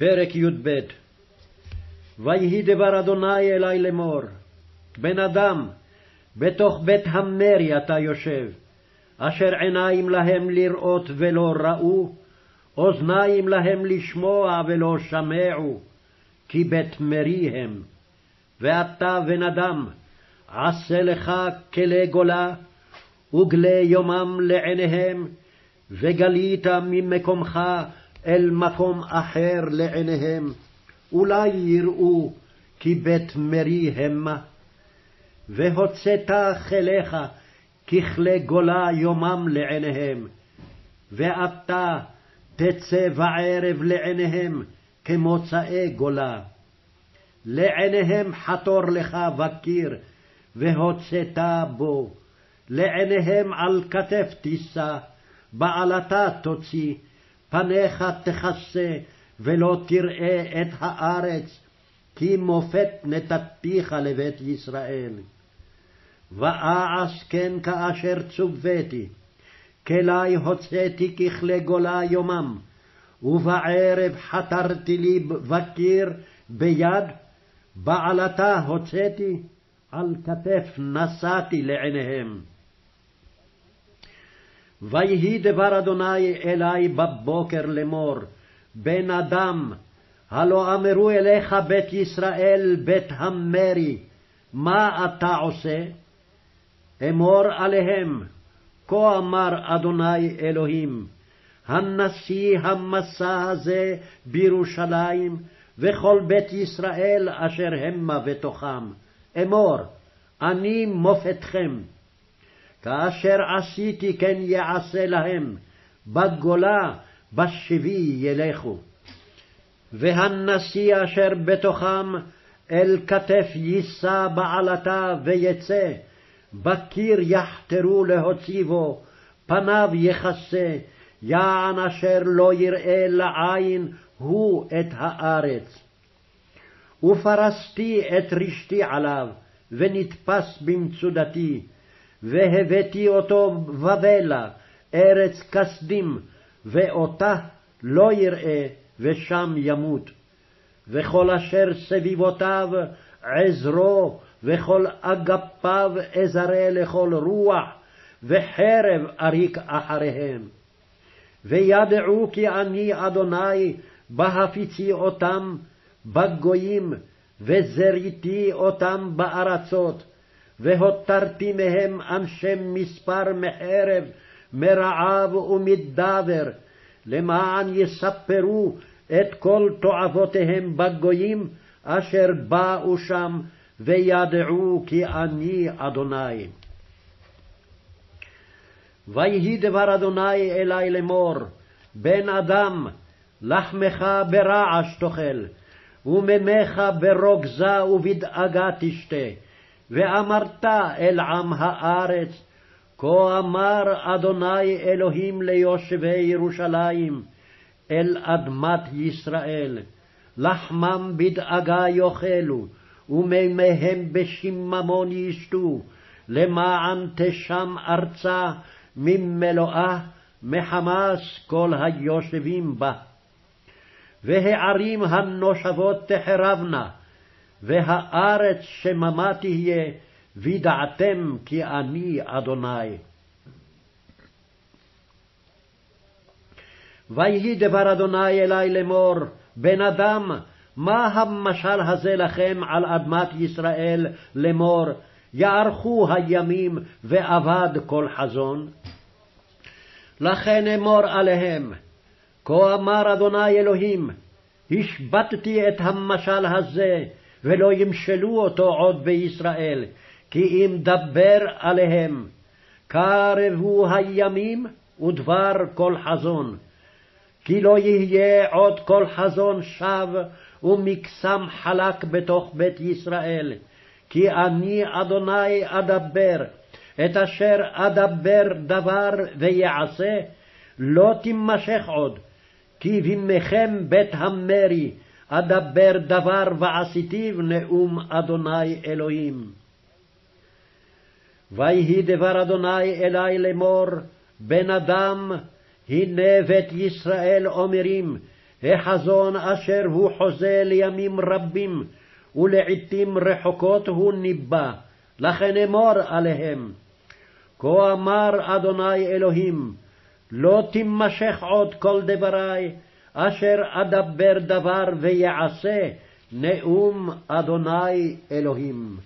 פרק י"ב ויהי דבר אדוני אלי לאמור, בן אדם, בתוך בית המרי אתה יושב, אשר עיניים להם לראות ולא ראו, אוזניים להם לשמוע ולא שמעו, כי בית מרי הם. ואתה, בן אדם, עשה לך כלי גולה, וגלי יומם לעיניהם, וגלית ממקומך אל מקום אחר לעיניהם, אולי יראו כי בית מרי המה. והוצאת כליך ככלי גולה יומם לעיניהם, ואתה תצא בערב לעיניהם כמוצאי גולה. לעיניהם חתור לך בקיר, והוצאת בו, לעיניהם על כתף תישא, בעלתה תוציא, פניך תכסה, ולא תראה את הארץ, כי מופת נתתיך לבית ישראל. ואעש כן כאשר צוויתי, כלי הוצאתי ככלי גולה יומם, ובערב חתרתי לי בקיר ביד, בעלתה הוצאתי, על כתף נשאתי לעיניהם. ויהי דבר אדוני אלי בבוקר לאמור, בן אדם, הלא אמרו אליך בית ישראל, בית המרי, מה אתה עושה? אמור עליהם, כה אמר אדוני אלוהים, הנשיא המסע הזה בירושלים, וכל בית ישראל אשר המה בתוכם. אמור, אני מופתכם. כאשר עשיתי כן יעשה להם, בגולה בשבי ילכו. והנשיא אשר בתוכם אל כתף יישא בעלתה ויצא, בקיר יחתרו להוציבו, פניו יכסה, יען אשר לא יראה לעין הוא את הארץ. ופרסתי את רשתי עליו, ונתפס במצודתי, והבאתי אותו בבלה, ארץ כסדים, ואותה לא יראה, ושם ימות. וכל אשר סביבותיו עזרו, וכל אגפיו אזרה לכל רוח, וחרב אריק אחריהם. וידעו כי אני אדוני בהפיצי אותם בגויים, וזריתי אותם בארצות, והותרתי מהם אנשי מספר מחרב, מרעב ומדבר, למען יספרו את כל תועבותיהם בגויים, אשר באו שם, וידעו כי אני אדוני. ויהי דבר אדוני אלי לאמור, בן אדם, לחמך ברעש תאכל, ומימיך ברוגזה ובדאגה תשתה, ואמרת אל עם הארץ, כה אמר אדוני אלוהים ליושבי ירושלים, אל אדמת ישראל, לחמם בדאגה יאכלו, ומימיהם בשיממון ישתו, למען תשם ארצה ממלואה, מחמס כל היושבים בה. והערים הנושבות תחרבנה, והארץ שממה תהיה, וידעתם כי אני אדוני. ויהי דבר אדוני אלי לאמור, בן אדם, מה המשל הזה לכם על אדמת ישראל לאמור, יארכו הימים ואבד כל חזון? לכן אמור עליהם, כה אמר אדוני אלוהים, השבתתי את המשל הזה, ולא ימשלו אותו עוד בישראל, כי אם דבר עליהם, קרבו הימים ודבר כל חזון. כי לא יהיה עוד כל חזון שווא ומקסם חלק בתוך בית ישראל, כי אני אדוני אדבר, את אשר אדבר דבר ויעשה, לא תימשך עוד, כי בימיכם בית המרי, אדבר דבר ועשיתיו נאום אדוני אלוהים. ויהי דבר אדוני אלי לאמור, בן אדם, הנה בית ישראל אומרים, החזון אשר הוא חוזה לימים רבים, ולעתים רחוקות הוא ניבא, לכן אמור עליהם. כה אמר אדוני אלוהים, לא תימשך עוד כל דברי, אשר אדבר דבר ויעשה, נאום אדוני אלוהים.